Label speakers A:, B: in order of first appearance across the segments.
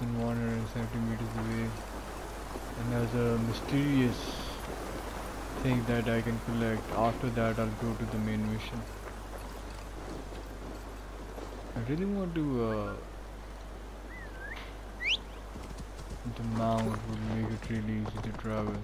A: 1170 meters away and there's a mysterious thing that I can collect. After that I'll go to the main mission. I really want to uh, the mount would make it really easy to travel.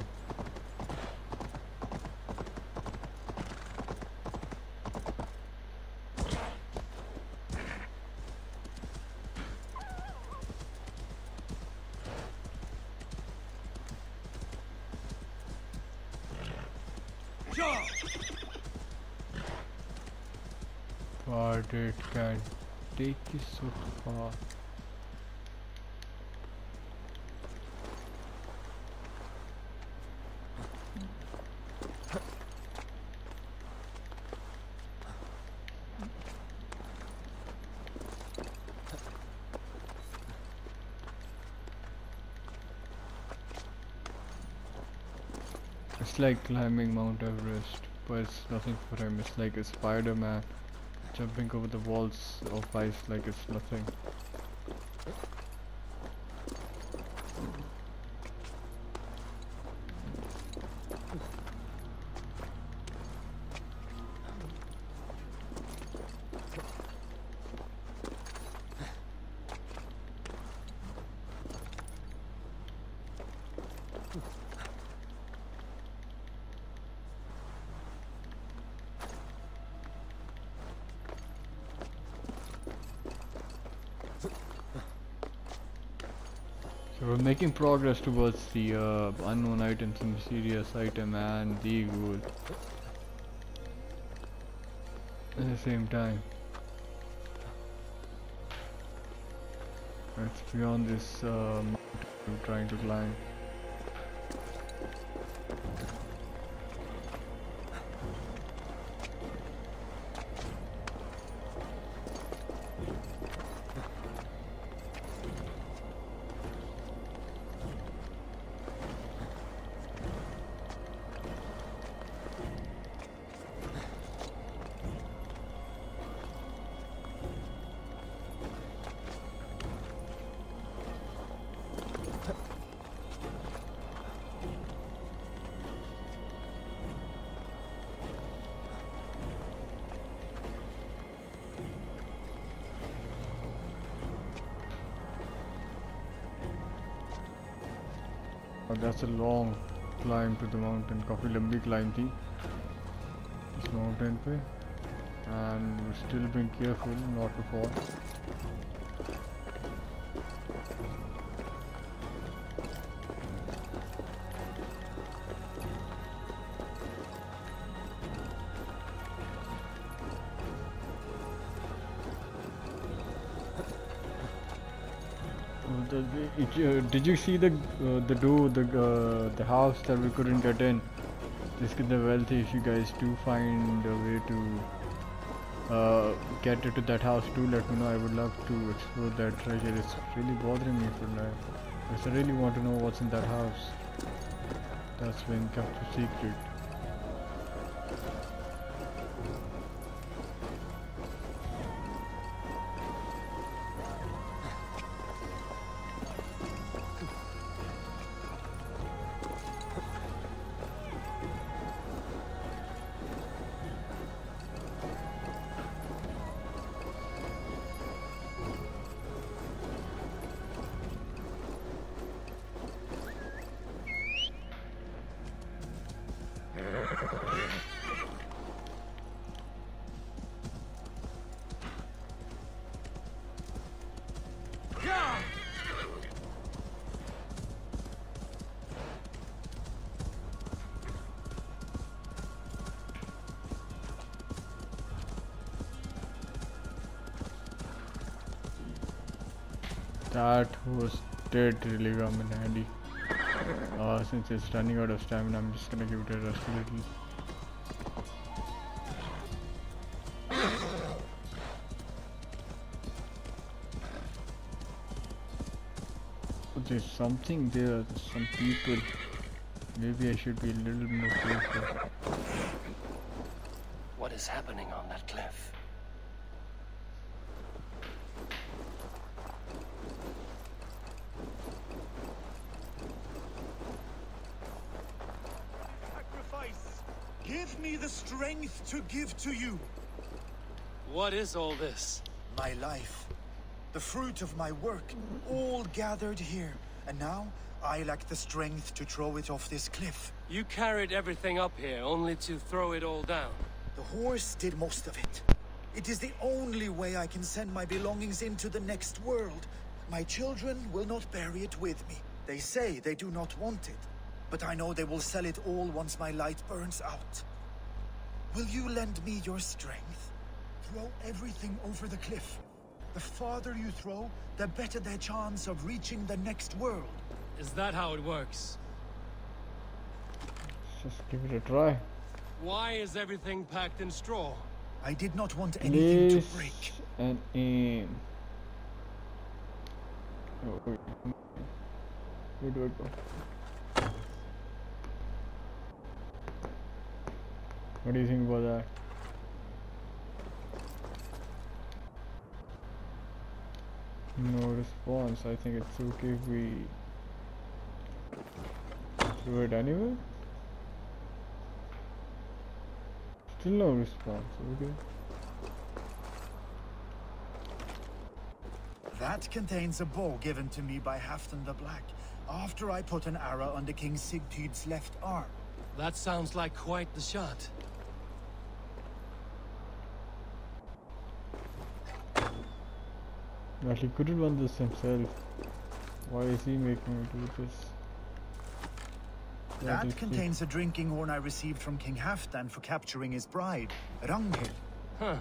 A: But it can so far. It's like climbing Mount Everest, but it's nothing for him. It's like a Spider-Man jumping over the walls of ice like it's nothing. We're making progress towards the uh, unknown items and mysterious item and the goal at the same time. It's beyond this uh, mountain we're trying to climb. और that's a long climb to the mountain काफ़ी लंबी climb थी इस mountain पे and we're still being careful not to Did you see the uh, the door the uh, the house that we couldn't get in? This is the wealthy if you guys do find a way to uh, get into that house too let me know. I would love to explore that treasure. It's really bothering me for life. I really want to know what's in that house. That's been kept a secret Was dead really come in handy. Uh, since it's running out of stamina, I'm just gonna give it a rest a little. But There's something there, there's some people. Maybe I should be a little more careful.
B: What is happening on that cliff?
C: me the strength to give to you.
B: What is all this?
C: My life. The fruit of my work, all gathered here. And now, I lack the strength to throw it off this cliff.
B: You carried everything up here only to throw it all down.
C: The horse did most of it. It is the only way I can send my belongings into the next world. My children will not bury it with me. They say they do not want it. But I know they will sell it all once my light burns out. Will you lend me your strength? Throw everything over the cliff. The farther you throw, the better their chance of reaching the next world.
B: Is that how it works?
A: Just give it a try.
B: Why is everything packed in straw?
C: I did not want anything
A: Place
C: to break.
A: and aim. Oh, wait. Where do I What do you think about that? No response. I think it's okay if we do it anyway. Still no response. Okay.
C: That contains a bow given to me by Halfdan the Black, after I put an arrow under King Sigtyd's left arm.
B: That sounds like quite the shot.
A: But he couldn't run this himself. Why is he making me do this? That is
C: That
A: the-
C: contains a drinking horn I received from King Halfdan for capturing his bride, Ragnhild.
B: Huh.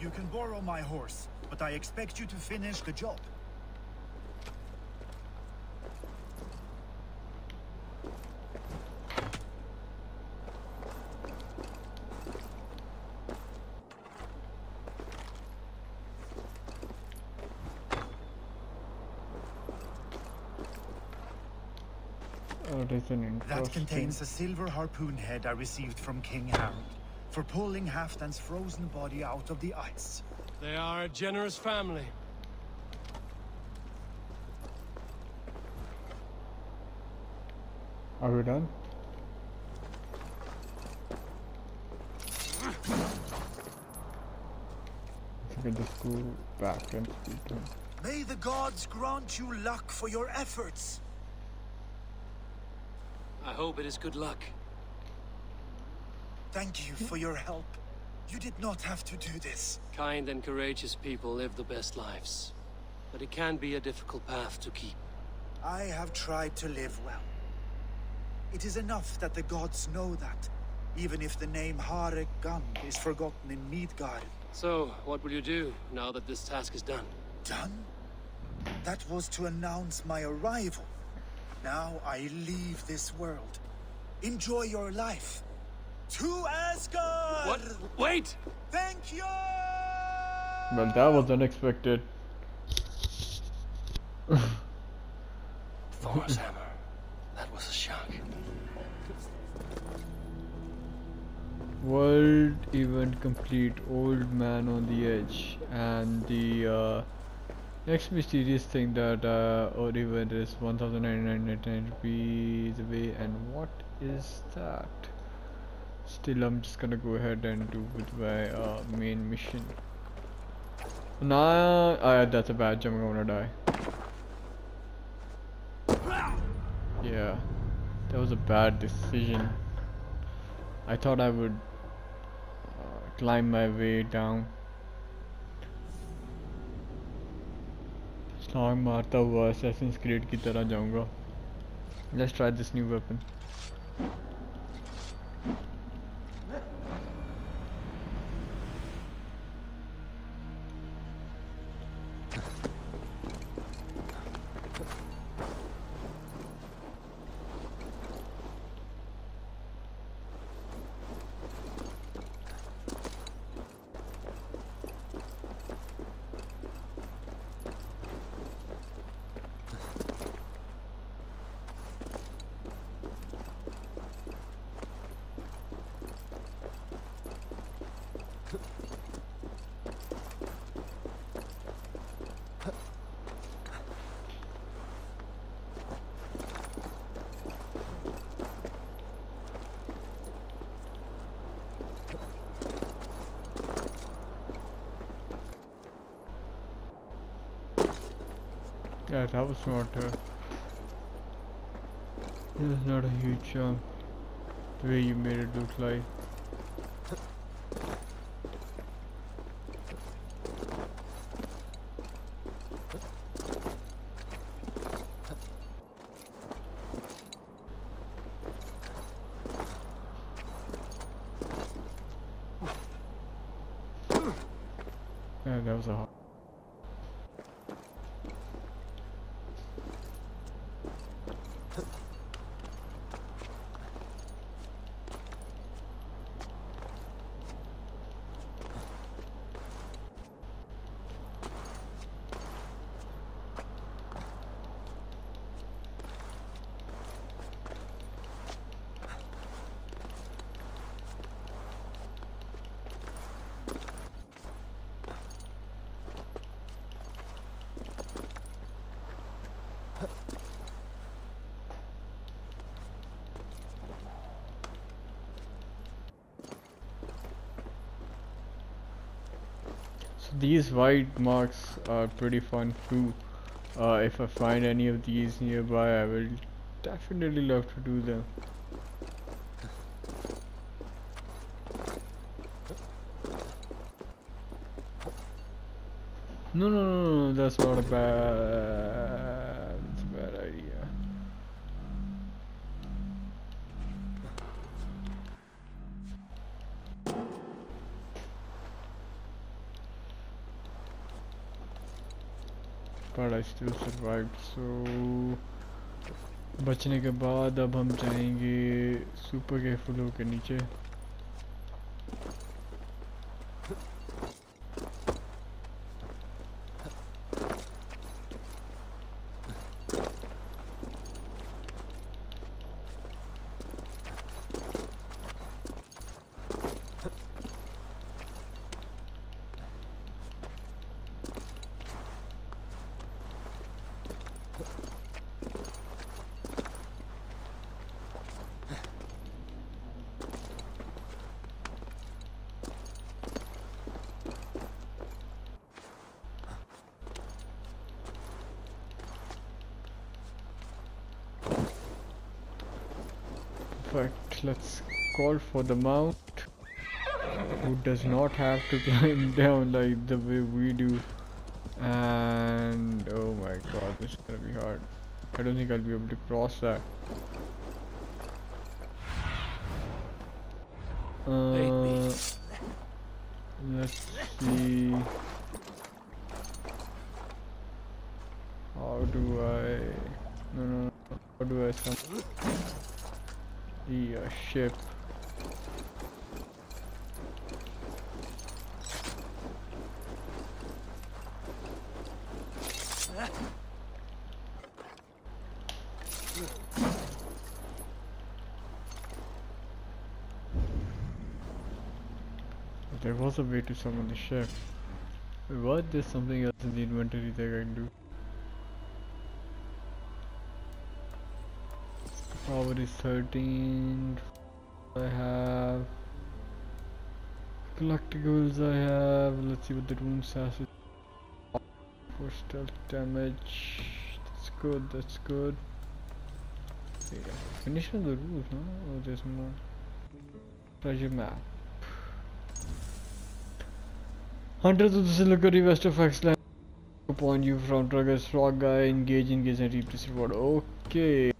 C: You can borrow my horse, but I expect you to finish the job.
A: Oh, an.
C: That contains a silver harpoon head I received from King Harald for pulling Halfdan's frozen body out of the ice.
B: They are a generous family.
A: Are we done? I think I just go back and speak to him.
C: May the gods grant you luck for your efforts.
B: I hope it is good luck.
C: Thank you for your help. You did not have to do this.
B: Kind and courageous people live the best lives. But it can be a difficult path to keep.
C: I have tried to live well. It is enough that the gods know that, even if the name Harek Gand is forgotten in Midgard.
B: So, what will you do now that this task is done?
C: Done? That was to announce my arrival. Now I leave this world. Enjoy your life. To Asgard!
B: What? Wait!
C: Thank you!
A: Well, that was unexpected.
B: Thor's hammer. That was a shock.
A: World event complete. Old man on the edge. And the uh, next mysterious thing that uh, our event is 1999 rupees away. And what is that? Still, I'm just gonna go ahead and do with my uh, main mission. Nah, uh, that's a badge. I'm gonna die. Yeah, that was a bad decision. I thought I would uh, climb my way down. स्लॉन्ग मारता हुआ assassin create की तरह जाऊँगा। Let's try this new weapon That was not a. It was not a huge jump. The way you made it look like. These white marks are pretty fun too. Uh, if I find any of these nearby, I will definitely love to do them. No, no, no, no, that's not a bad, I still survived so, बचने के बाद अब हम जाएँगे super के फूलों के नीचे। For the mount who does not have to climb down like the way we do. And oh my god, this is gonna be hard. I don't think I'll be able to cross that. Uh, let's see. How do I? No, no, no. How do I some? the uh, ship. There was a way to summon the. Wait, what? There's something else in the inventory that I can do. Power is 13. I have collectibles. I have. Let's see what the room says. For stealth damage. That's good. That's good. Yeah. Finish on the roof, no? Oh, there's more. Treasure map. Hunter to the Silicon west of Axland. Upon you from Drugger's Frog Guy, engage, engage, and reap this reward. Okay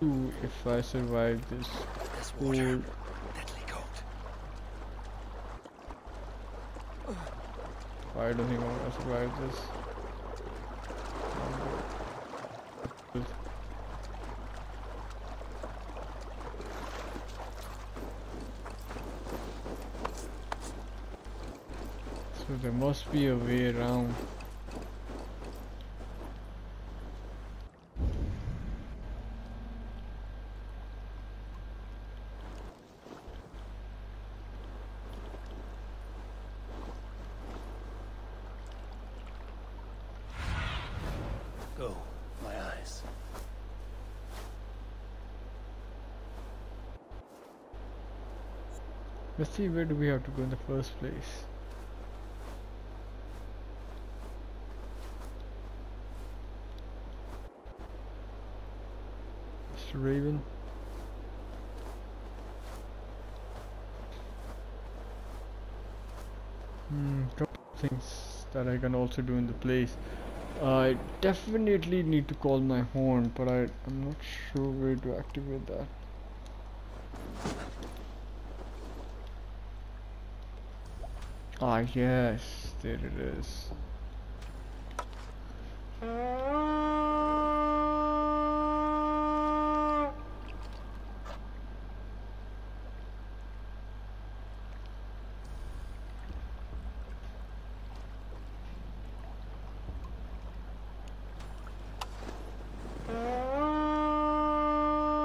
A: do if I survive this
C: This water, deadly cold.
A: I don't think I'm gonna survive this. So there must be a way around. Let's see where do we have to go in the first place. Mr. Raven. Hmm, couple things that I can also do in the place. I definitely need to call my horn, but I, I'm not sure where to activate that. Ah yes, there it is.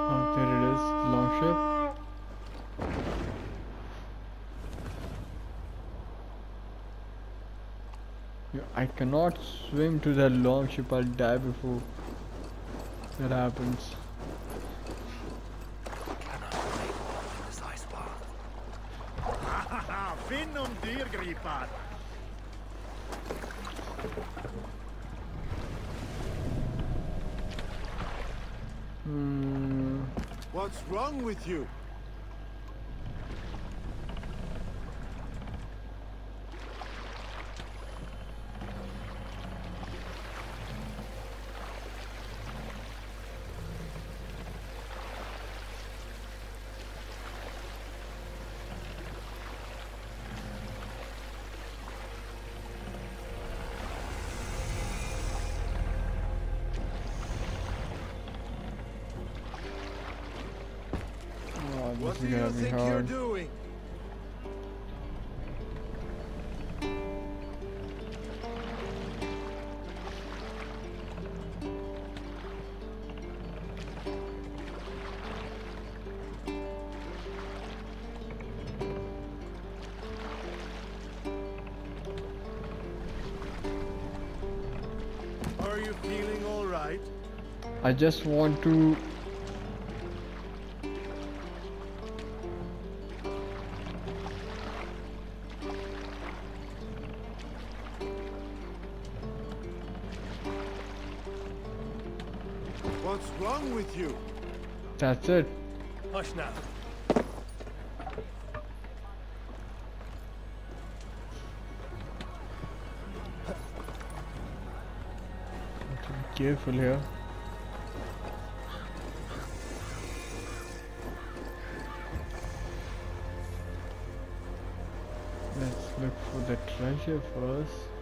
A: Oh, there it is, the long ship. Yeah, I cannot swim to that long ship, I'll die before that happens.
D: Finn dyrgripar!
A: Hmm.
D: What's wrong with you? What
A: is
D: do you
A: be
D: think you're
A: hard.
D: doing? Are you feeling all right?
A: I just want to that's it.
B: Hush now.
A: Be careful here. Let's look for the treasure first.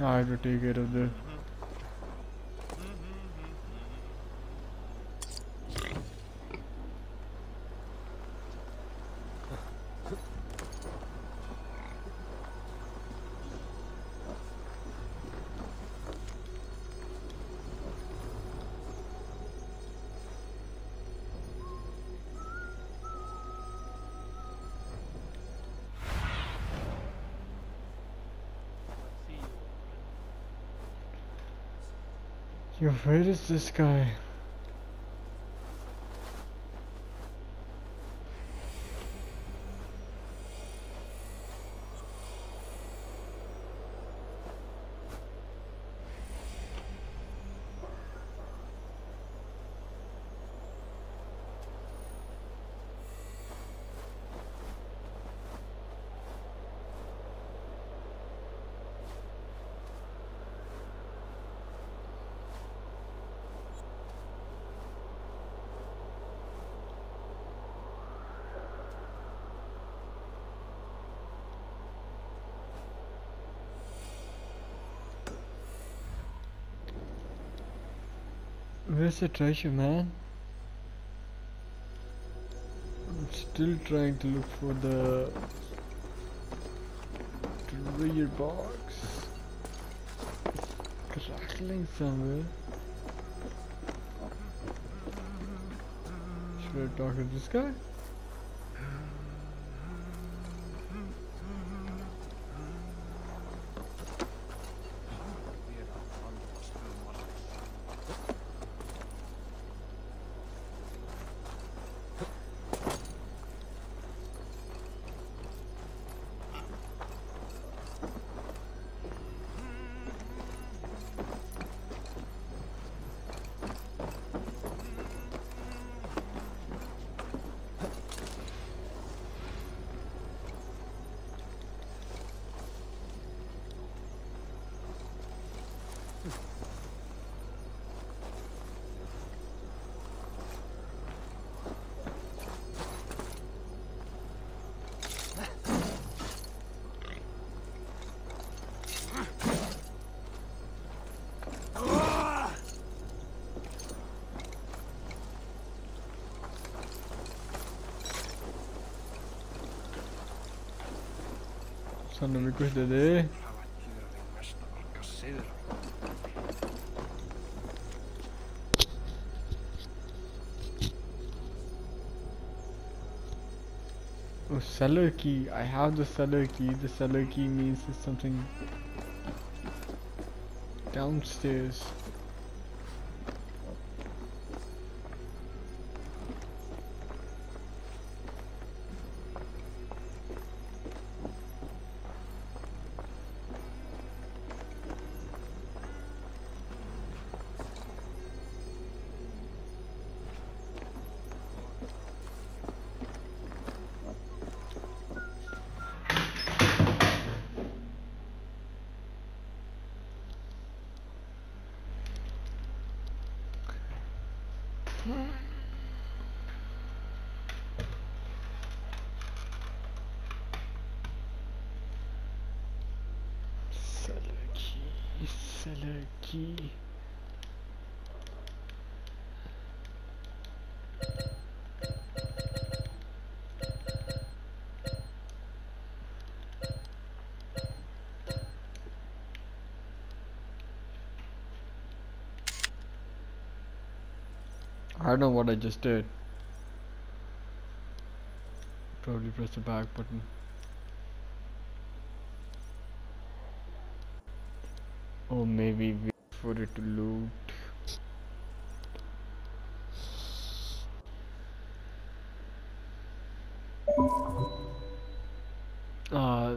A: I have to take care of this. Where is this guy? Where's the treasure, man? I'm still trying to look for the treasure box. Crackling somewhere. Should I talk to this guy? Kuš dede. Oh, cellar key. I have the cellar key. The cellar key means it's something downstairs. I don't know what I just did. Probably press the back button. Or maybe wait for it to load. Uh,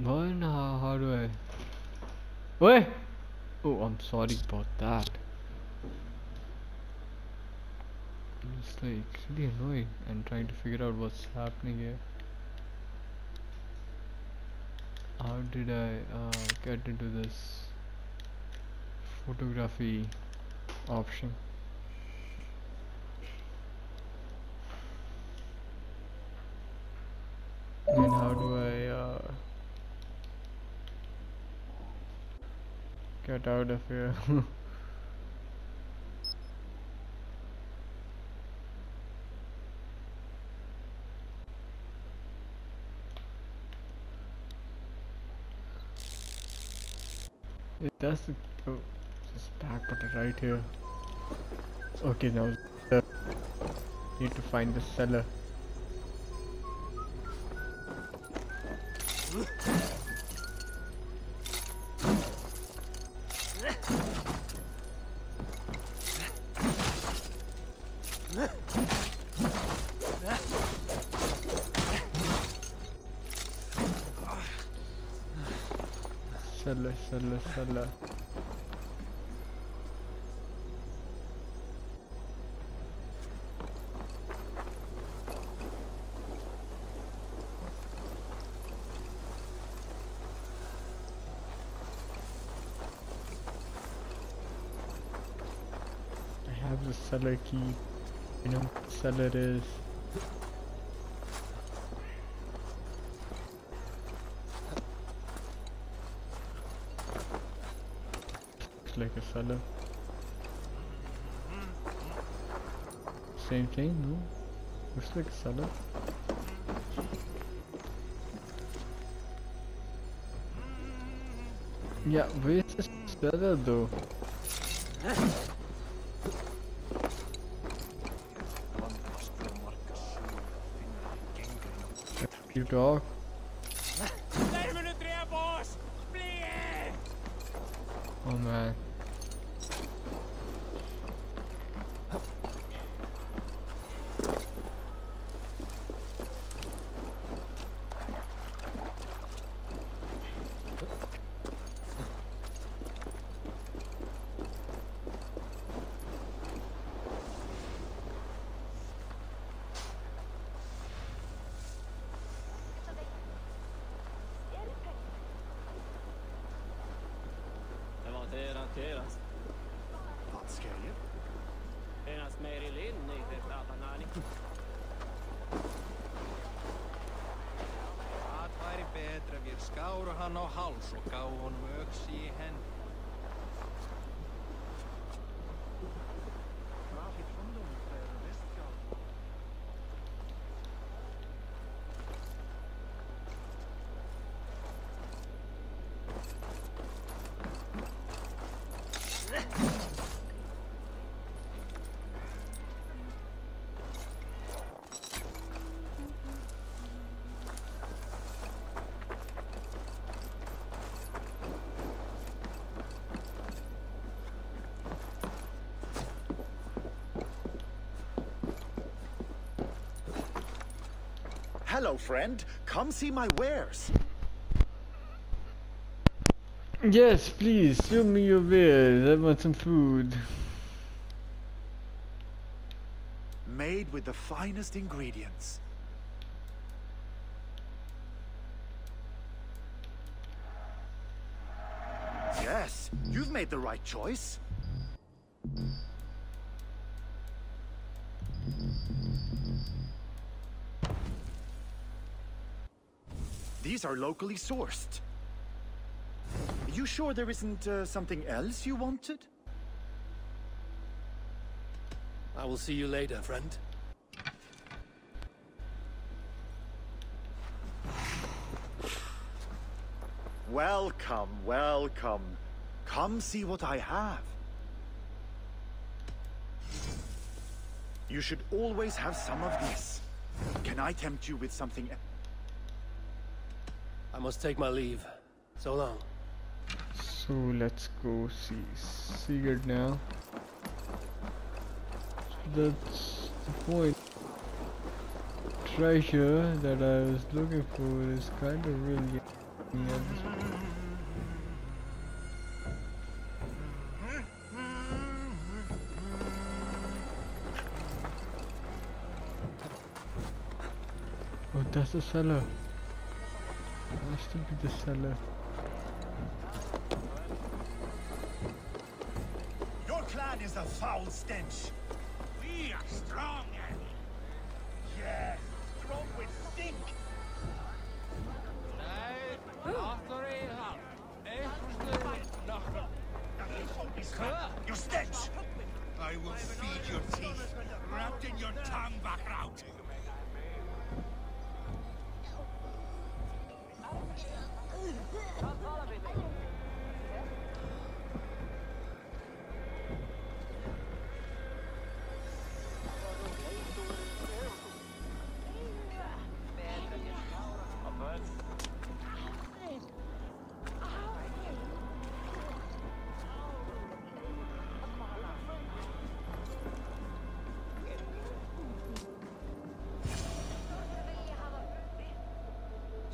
A: what? How, how do I? Wait! Oh, I'm sorry about that. It's like really annoying and trying to figure out what's happening here. How did I uh, get into this photography option? And how do I uh, get out of here? Does the oh, this back button right here. Okay, now uh, need to find the cellar. I have the cellar key. You know what cellar is. Looks like a cellar. same thing? No? Looks like a cellar. Yeah, where's the cellar though? You talk? Oh man.
D: Kiitos. Patskeja.
E: Eräs Meiri Linni,
F: että alanaani. Atvairi Petra virskaurahan on halsukauhun myöksi siihen.
C: Hello, friend. Come see my wares.
A: Yes, please, show me your wares. I want some food.
C: Made with the finest ingredients. Yes, you've made the right choice. These are locally sourced. You sure there isn't uh, something else you wanted?
B: I will see you later, friend.
C: Welcome, welcome. Come see what I have. You should always have some of this. Can I tempt you with something e-
B: I must take my leave. So long.
A: So let's go see Sigurd now. That's the point. Treasure that I was looking for is kind of really. Oh, that's the cellar. Be the cellar.
D: Your clan is a foul stench. We are strong,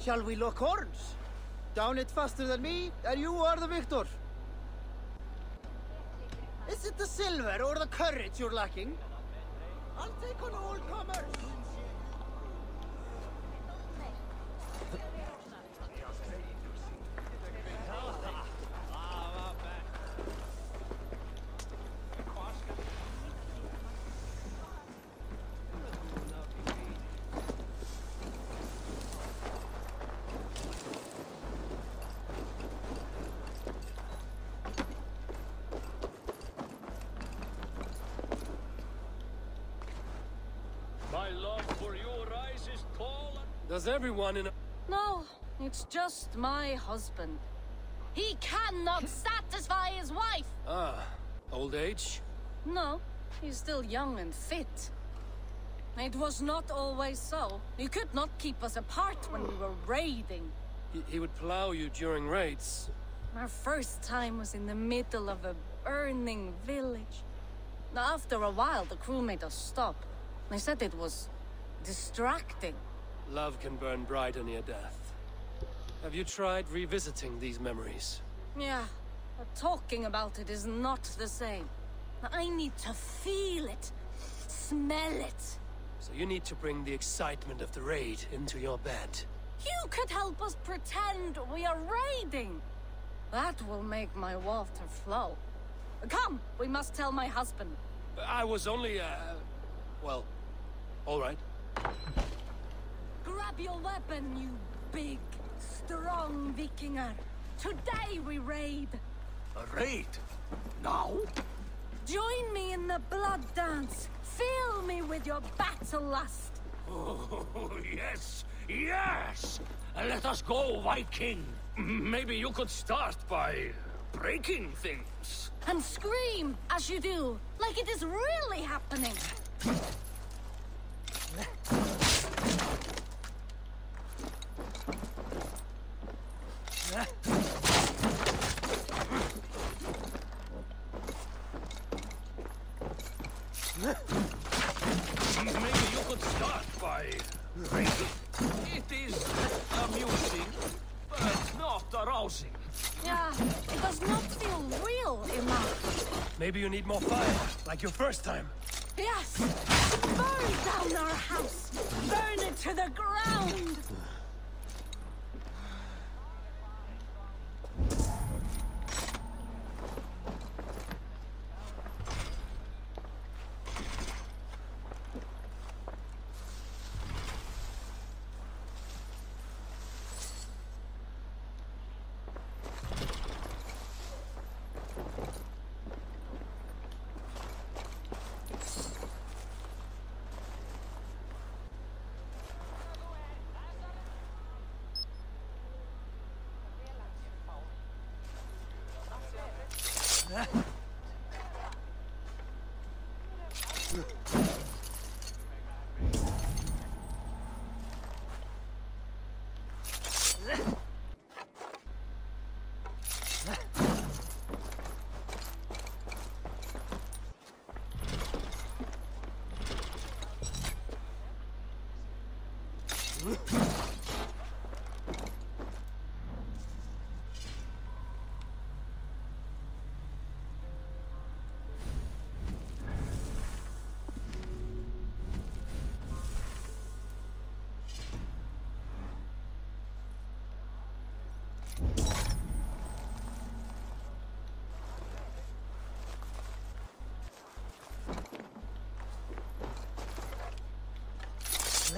G: Shall we lock horns? Down it faster than me, and you are the victor. Is it the silver or the courage you're lacking? I'll take on all comers.
B: Everyone in a...
H: No, it's just my husband. He cannot satisfy his wife.
B: Ah, old age?
H: No, he's still young and fit. It was not always so. You could not keep us apart when we were raiding.
B: He, he would plow you during raids.
H: Our first time was in the middle of a burning village. Now, After a while, the crew made us stop. They said it was distracting.
B: Love can burn brighter near death. Have you tried revisiting these memories?
H: Yeah, but talking about it is not the same. I need to feel it, smell it.
B: So you need to bring the excitement of the raid into your bed.
H: You could help us pretend we are raiding. That will make my water flow. Come, we must tell my husband.
B: I was only, uh... Well, all right.
H: Grab your weapon, you big, strong Vikinger. Today we raid.
D: A raid? Now?
H: Join me in the blood dance. Fill me with your battle lust.
D: Oh, yes, yes! Let us go, Viking. Maybe you could start by breaking things.
H: And scream as you do, like it is really happening.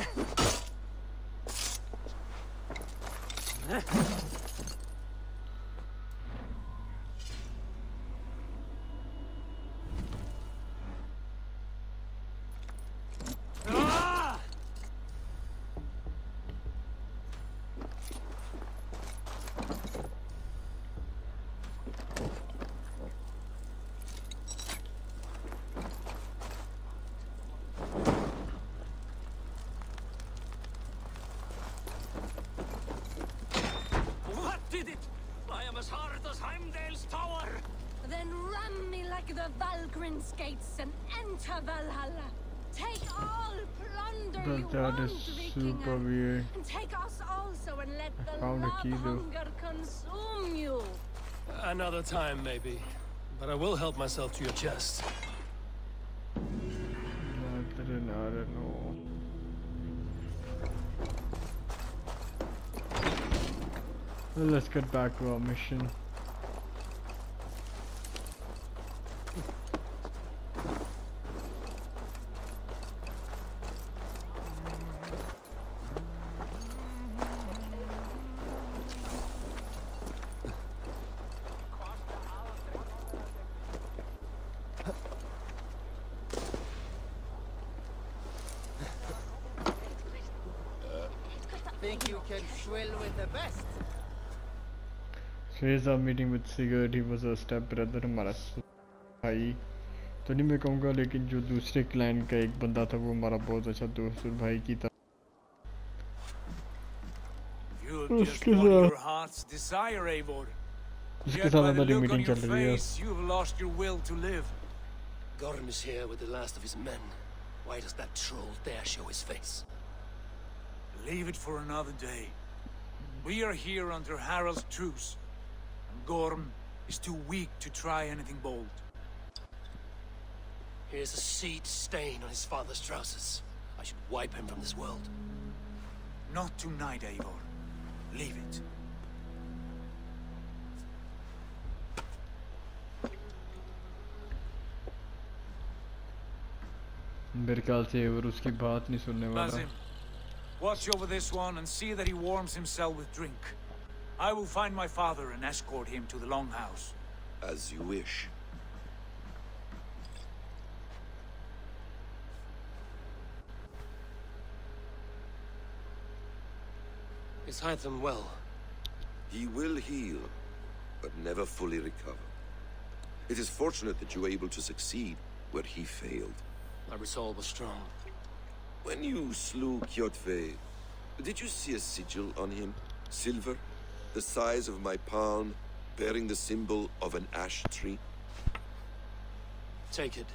D: What eh did it? I am as hard as Heimdall's tower.
H: Then ram me like the Valgrind's gates and enter Valhalla. Take all plunder
A: But
H: you
A: that
H: want,
A: is super
H: Vikinger.
A: weird.
H: And take us also and let the
A: found a
H: love
A: key, though.
H: hunger consume you.
B: Another time, maybe. But I will help myself to your chest.
A: I don't. I don't know. Well, let's get back to our mission.
G: Think you can swill with the best?
A: Reza meeting with Sigurd, he was a step brother हमारा भाई तो नहीं मैं कहूँगा लेकिन जो दूसरे clan का एक बंदा था वो हमारा बहुत अच्छा दोस्त और भाई की था Oh,
E: desire, Eivor.
A: उसके साथ हमारी मीटिंग चल रही है
E: you've lost your will to live.
B: Gorm is here with the last of his men. Why does that troll dare show his face?
E: Leave it for another day. We are here under Harald's truce. And Gorm is too weak to try anything bold.
B: Here's a seed stain on his father's trousers. I should wipe him from this world.
E: Not tonight, Eivor. Leave it.
A: मेरे ख्याल से और उसकी बात नहीं सुनने वाला
E: Lazim, watch over this one and see that he warms himself with drink. I will find my father and escort him to the Longhouse.
I: As you wish.
B: Is Hytham well?
I: He will heal, but never fully recover. It is fortunate that you were able to succeed where he failed.
B: My resolve was strong.
I: When you slew Kjotve, did you see a sigil on him? Silver, the size of my palm, bearing the symbol of an ash tree?
B: Take it.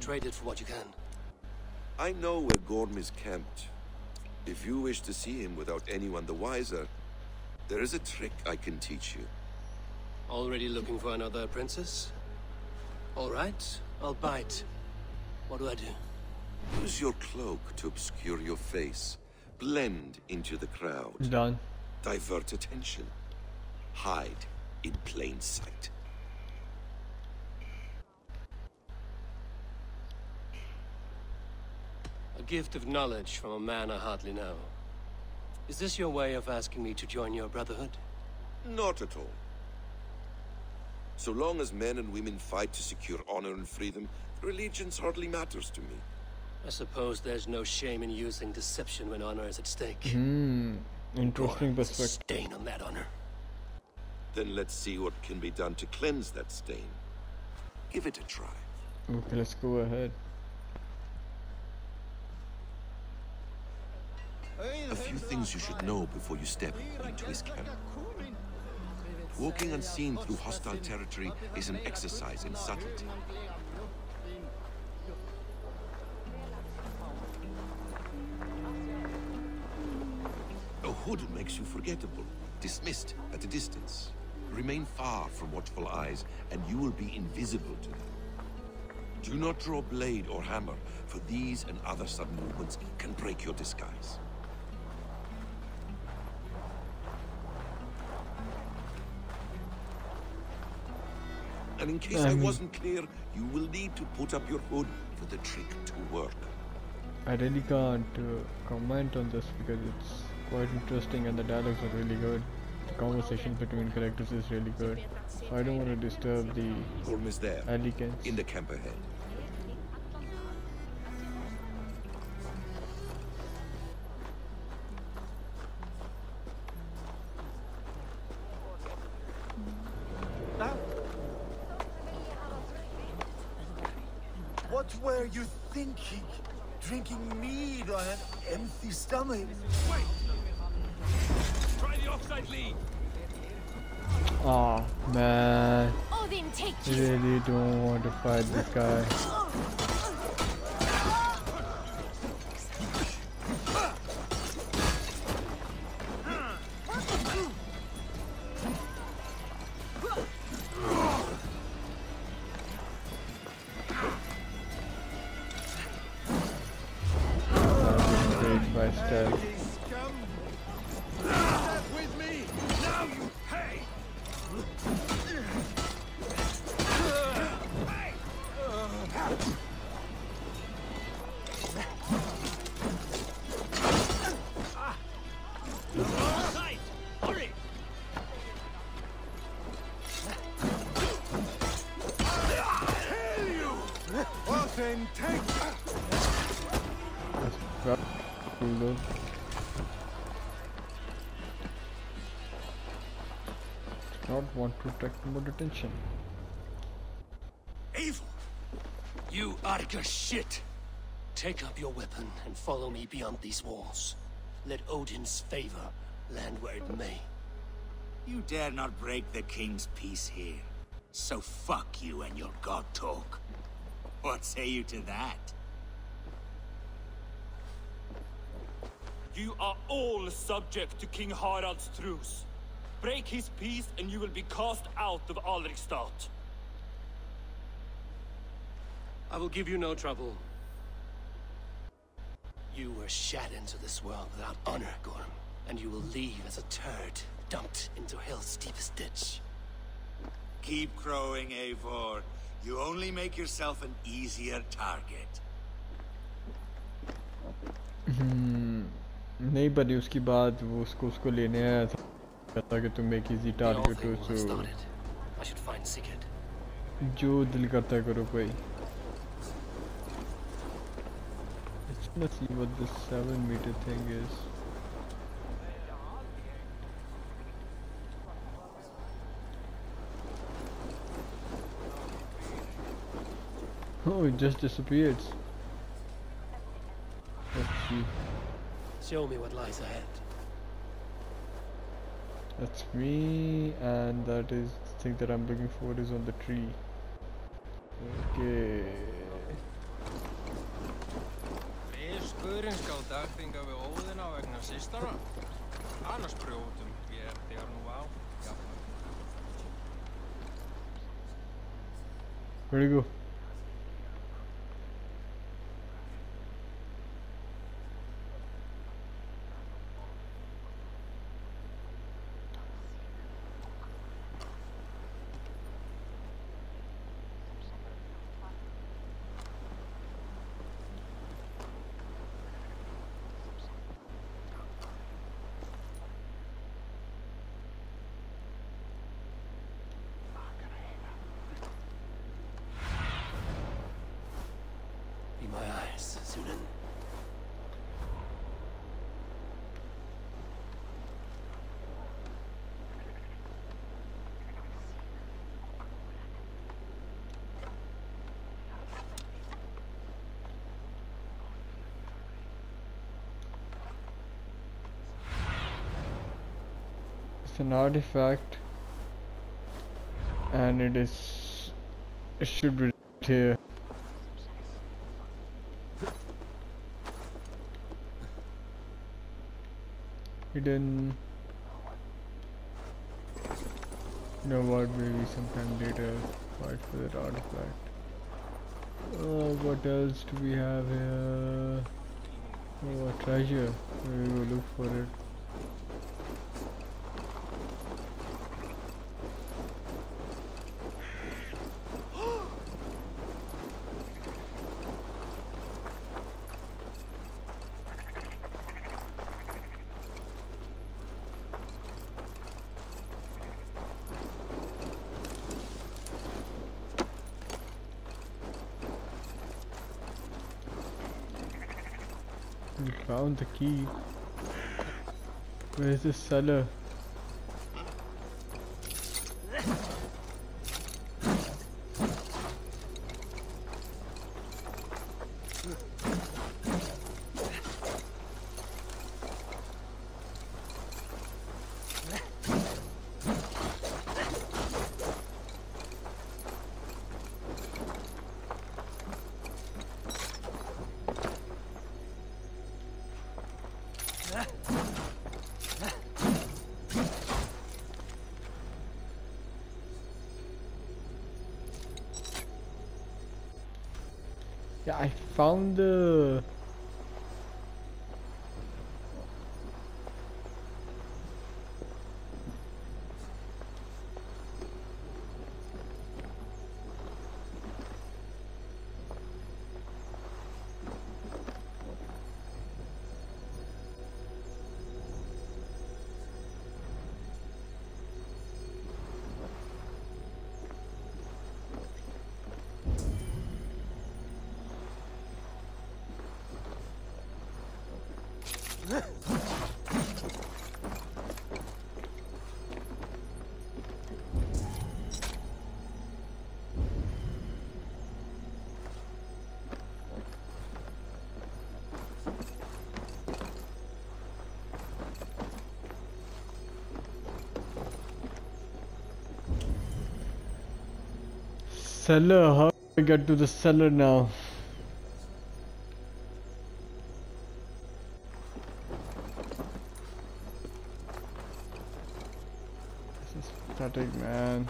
B: Trade it for what you can.
I: I know where Gorm is camped. If you wish to see him without anyone the wiser, there is a trick I can teach you.
B: Already looking for another princess? All right, I'll bite. What do I do?
I: Use your cloak to obscure your face. Blend into the crowd.
A: Done.
I: Divert attention. Hide in plain sight.
B: A gift of knowledge from a man I hardly know. Is this your way of asking me to join your brotherhood?
I: Not at all. So long as men and women fight to secure honor and freedom, religions hardly matters to me.
B: I suppose there's no shame in using deception when honor is at stake.
A: Hmm. Interesting
B: There's a
A: perspective.
B: stain on that honor.
I: Then let's see what can be done to cleanse that stain. Give it a try.
A: Okay, let's go ahead.
I: A few things you should know before you step into his camp. Walking unseen through hostile territory is an exercise in subtlety. A hood makes you forgettable, dismissed at a distance. Remain far from watchful eyes, and you will be invisible to them. Do not draw blade or hammer, for these and other sudden movements can break your disguise. And in case I
A: Um,
I: wasn't clear, you will need to put up your hood for the trick to work.
A: I really can't uh, comment on this because it's quite interesting and the dialogues are really good. The conversation between characters is really good. So I don't want to disturb the
I: Gorm is there,
A: elegance.
I: in the camp ahead.
C: What were you thinking? Drinking mead on an empty stomach?
A: Fight this guy. Attention.
C: Eivor!
B: You Arga shit! Take up your weapon and follow me beyond these walls. Let Odin's favor land where it may.
J: You dare not break the king's peace here. So fuck you and your god talk. What say you to that?
K: You are all subject to King Harald's truce. Break his peace and you will be cast out of Alrikstad.
B: I will give you no trouble. You were shat into this world without honor, Gorm, and you will leave as a turd dumped into hell's deepest ditch.
J: Keep crowing, Eivor. You only make yourself an easier target.
A: हम्म, नहीं बनी उसकी बात वो उसको उसको लेने आया था कहता कि तुम एक easy
B: The whole
A: target
B: thing
A: हो
B: will have
A: so
B: started. I should find Sigurd.
A: जो दिल करता है करो भाई Let's see what this 7 meter thing is. Oh, it just disappeared. Let's see.
B: Show me what lies ahead.
A: That's me, and that is the thing that I'm looking for is on the tree. Okay.
F: Fiskurinn ská dagþinga við óðina vegna systara. Annars brjótum ég þér nú á.
A: Where'd he go?
B: Be my
A: It's an artifact, and it is. It should be here. Hidden. You know what? Maybe sometime later, fight for that artifact. Uh, what else do we have here? Oh, a treasure. We will look for it. We found the Yeah, I found the. Cellar, how do I get to the cellar now? Man.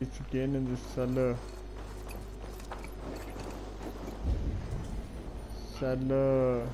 A: It's again in the cellar. Cellar.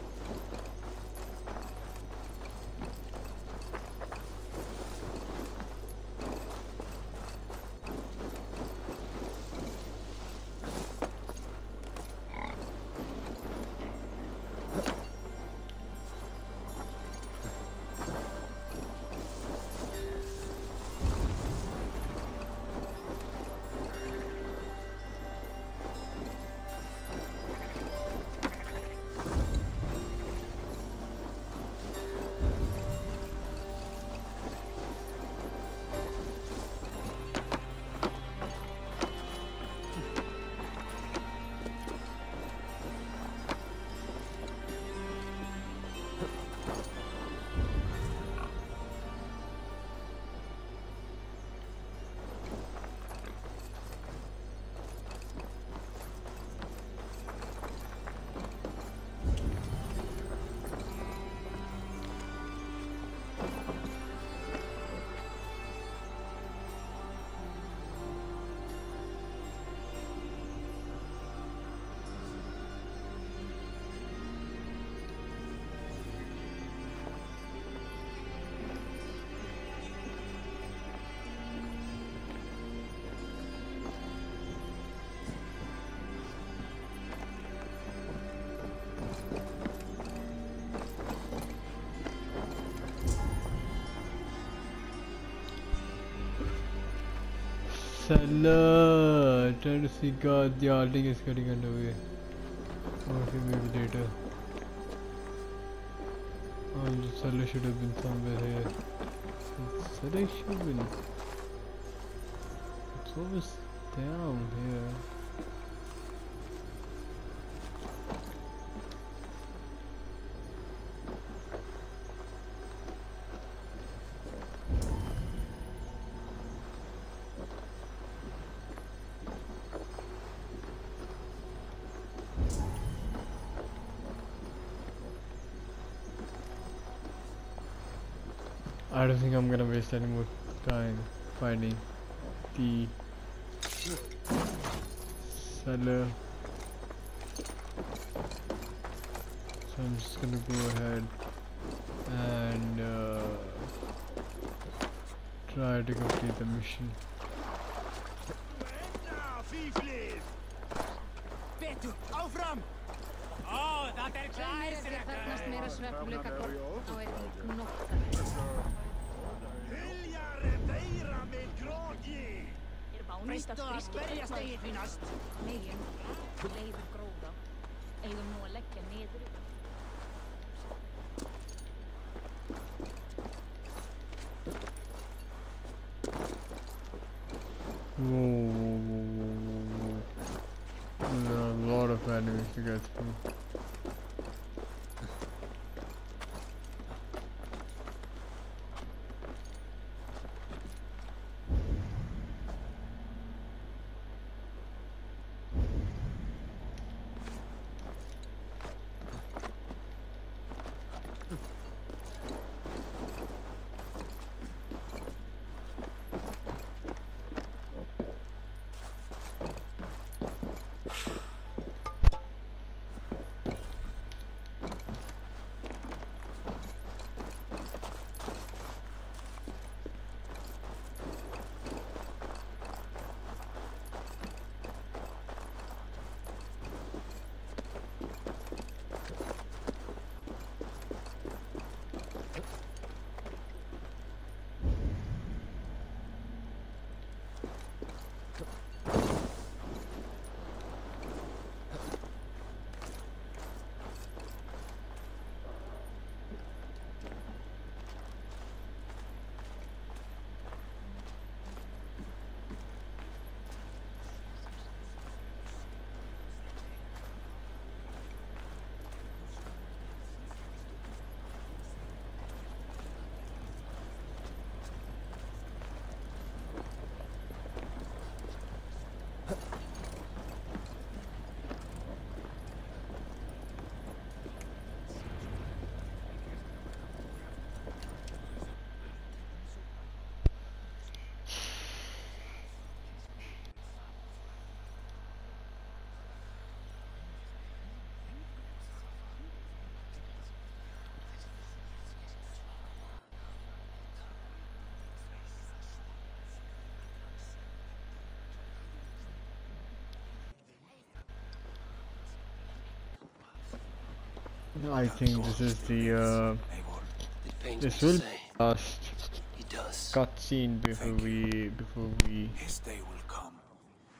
A: Cellar. Trying to see God. The alting is getting underway. Okay, maybe later. Oh, the cellar should have been somewhere here. The cellar should have been. It's always down here. I don't think I'm gonna waste any more time finding the cellar. So I'm just gonna go ahead and uh, try to complete the mission.
G: Betur, áfram!
L: Ó, þetta er glæsilegt.
G: Því næst.
M: Megin, leifur gróða, eigum nú að leggja niður.
A: Whoa, whoa, whoa, whoa, whoa, whoa. There are a lot of enemies to get through. I think this is the uh, this will
B: say.
A: last
B: He does.
A: cutscene before we before we
E: His day will come.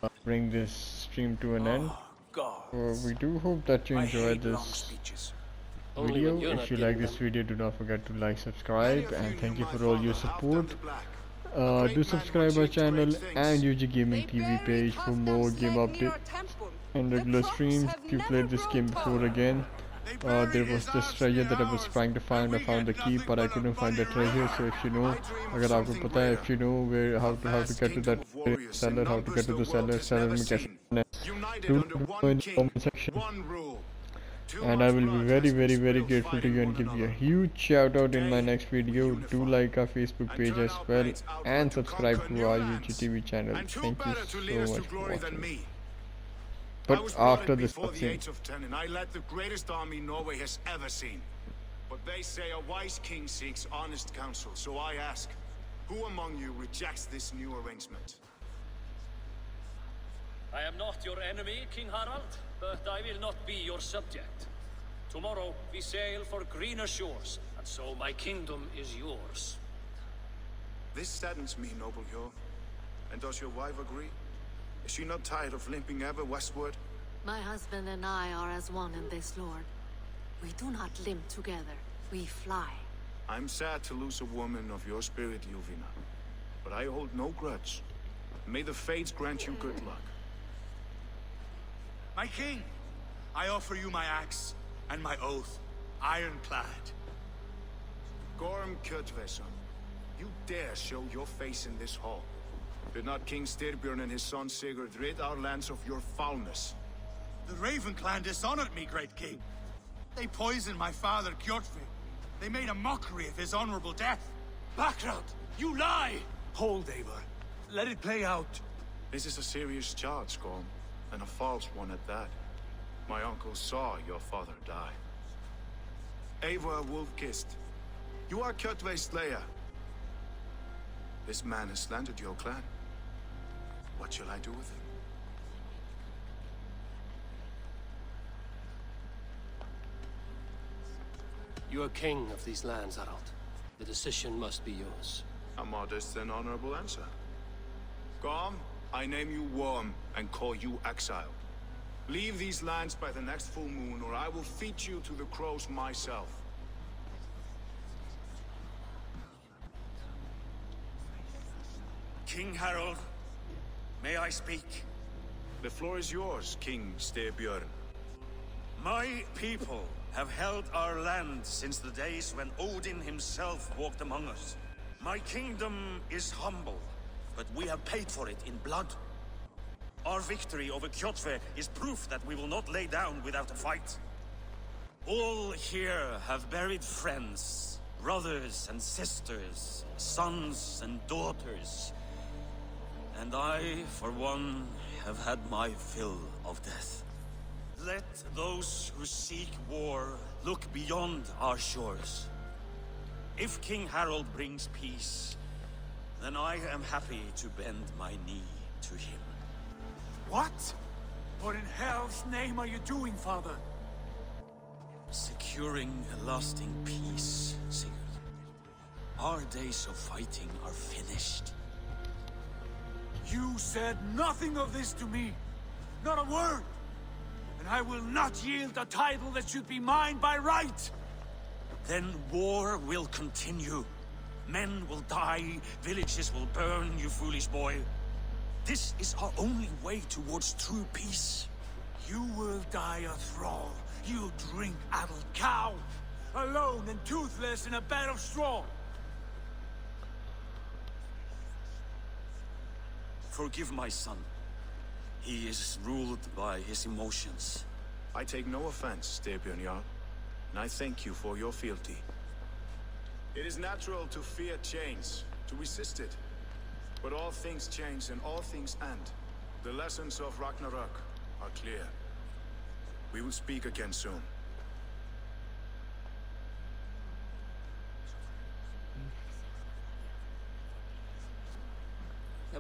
A: uh, bring this stream to an end.
E: God.
A: So we do hope that you enjoyed this video. If you like this video, do not forget to like, subscribe, and thank you for all your support. Uh, do subscribe our channel and UG Gaming TV page for more game updates and regular streams. If you played this game before again, uh, there was this treasure that I was trying to find. I found the key, but I couldn't find the treasure. So if you know, अगर आपको पता है, if you know where how to how to get to that seller, how to get to the seller, seller में कैसे करना है, do let me know in the comment section. And I will be very very very grateful to you and give you a huge shout out in my next video. Do like our Facebook page as well and subscribe to our UGTV channel. Thank you so much for watching.
N: I
A: But
N: was
A: after this
N: before the age of ten, and I led the greatest army Norway has ever seen. But they say a wise king seeks honest counsel, so I ask, who among you rejects this new arrangement?
K: I am not your enemy, King Harald, but I will not be your subject. Tomorrow we sail for greener shores, and so my kingdom is yours.
N: This saddens me, noble Yor. And does your wife agree? Is she not tired of limping ever westward?
O: My husband and I are as one in this, Lord. We do not limp together. We fly.
N: I'm sad to lose a woman of your spirit, Yuvina. But I hold no grudge. May the fates grant you good luck.
P: My king, I offer you my axe and my oath, ironclad.
N: Gorm Kjötveson, you dare show your face in this hall. Did not King Styrbjörn and his son Sigurd rid our lands of your foulness?
P: The Raven clan dishonored me, great king. They poisoned my father, Kjotve. They made a mockery of his honorable death. Background, you lie! Hold, Eivor. Let it play out.
N: This is a serious charge, Gorm, and a false one at that. My uncle saw your father die. Eivor Wolf-Kissed, you are Kjötve's slayer. This man has slandered your clan. What shall I do with him?
B: You are king of these lands, Harald. The decision must be yours.
N: A modest and honorable answer. Gorm, I name you Worm and call you exiled. Leave these lands by the next full moon, or I will feed you to the crows myself.
P: King Harald, may I speak?
N: The floor is yours, King Styrbjörn.
P: My people have held our land since the days when Odin himself walked among us. My kingdom is humble, but we have paid for it in blood. Our victory over Kjotve is proof that we will not lay down without a fight. All here have buried friends, brothers and sisters, sons and daughters. And I, for one, have had my fill of death. Let those who seek war look beyond our shores. If King Harald brings peace, then I am happy to bend my knee to him.
E: What? What in hell's name are you doing, father?
P: Securing a lasting peace, Sigurd. Our days of fighting are finished.
E: You said nothing of this to me. Not a word. And I will not yield a title that should be mine by right.
P: Then war will continue. Men will die, villages will burn, you foolish boy. This is our only way towards true peace.
E: You will die a thrall. You drink addled cow. Alone and toothless in a bed of straw.
P: Forgive my son. He is ruled by his emotions.
N: I take no offense, Styrbjörn Jarl, and I thank you for your fealty. It is natural to fear change, to resist it. But all things change and all things end. The lessons of Ragnarok are clear. We will speak again soon.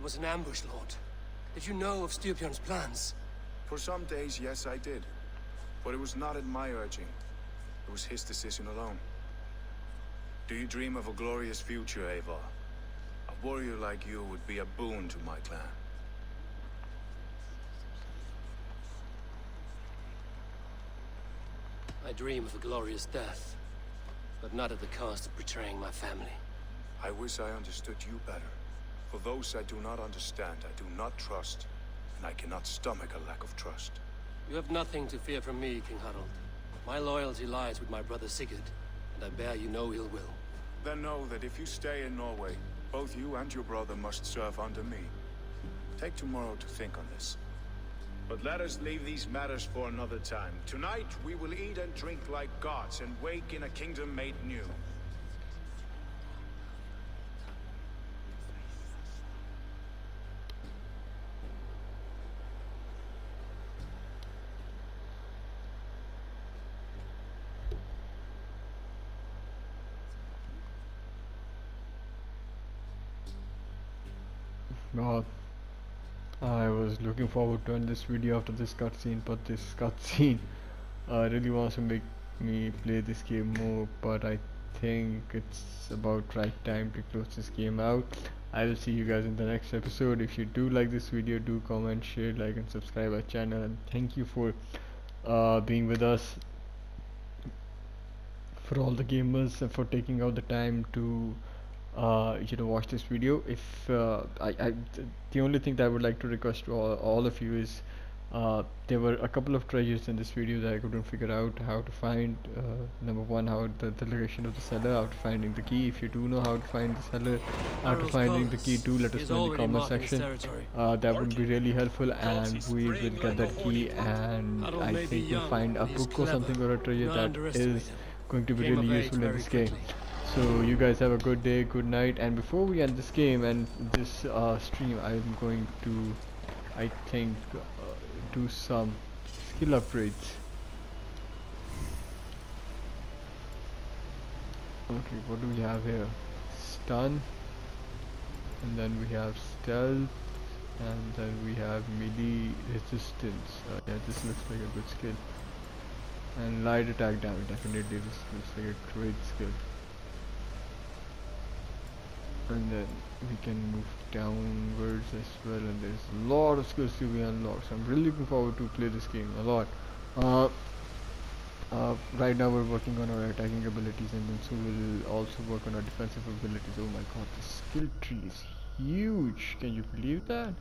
B: Was an ambush, Lord. Did you know of Styrbjörn's plans?
N: For some days, yes, I did. But it was not at my urging. It was his decision alone. Do you dream of a glorious future, Eivor? A warrior like you would be a boon to my clan.
B: I dream of a glorious death, but not at the cost of betraying my family.
N: I wish I understood you better. For those I do not understand, I do not trust, and I cannot stomach a lack of trust.
B: You have nothing to fear from me, King Harald. My loyalty lies with my brother Sigurd, and I bear you no ill will.
N: Then know that if you stay in Norway, both you and your brother must serve under me. Take tomorrow to think on this. But let us leave these matters for another time. Tonight, we will eat and drink like gods and wake in a kingdom made new.
A: God. I was looking forward to end this video after this cutscene, but this cutscene uh, really wants to make me play this game more, but I think it's about right time to close this game out. I will see you guys in the next episode. If you do like this video, do comment, share, like and subscribe our channel and thank you for uh, being with us for all the gamers and for taking out the time to uh, you know watch this video. If uh, I, I th- the only thing that I would like to request to all, all of you is uh, there were a couple of treasures in this video that I couldn't figure out how to find. Uh, number one how the, the location of the cellar how to finding the key. If you do know how to find the cellar how to
B: Harald's
A: finding the key do let us know in the comment section. uh, that would be really helpful and we will get that key and I think we'll find a book or something or a treasure that is going to be really useful in this game. So you guys have a good day good night and before we end this game and this uh, stream I'm going to I think uh, do some skill upgrades. Okay what do we have here? Stun and then we have stealth and then we have melee resistance. Uh, yeah this looks like a good skill. And light attack damage definitely this looks like a great skill and then we can move downwards as well and there's a lot of skills to be unlocked. So I'm really looking forward to play this game a lot. Uh, uh, right now we're working on our attacking abilities and then soon we'll also work on our defensive abilities. Oh my god the skill tree is huge. Can you believe that